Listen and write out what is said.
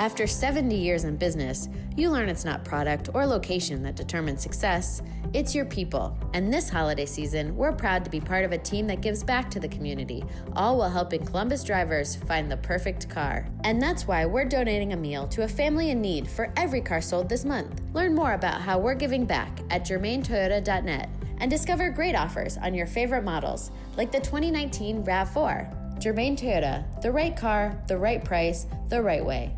After 70 years in business, you learn it's not product or location that determines success, it's your people. And this holiday season, we're proud to be part of a team that gives back to the community, all while helping Columbus drivers find the perfect car. And that's why we're donating a meal to a family in need for every car sold this month. Learn more about how we're giving back at germaintoyota.net and discover great offers on your favorite models, like the 2019 RAV4. Germain Toyota, the right car, the right price, the right way.